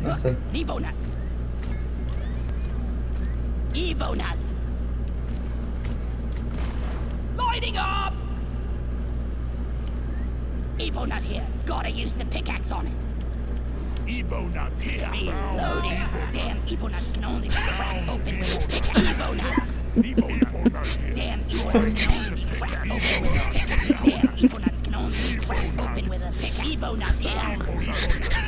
What's? Nothing. Ebonuts. Evo nuts. Lighting up! Ebonut here. Gotta use the pickaxe on it. Ebonut here. Reloading. Damn Ebonuts can only be cracked open with a pickaxe. Ebonuts. Ebo nut here. Damn Evo nuts can only be cracked open with a pickaxe. Damn Ebonuts can only be cracked open with a pickaxe. Ebonuts here. Evo nuts. Evo nuts here. Look over here.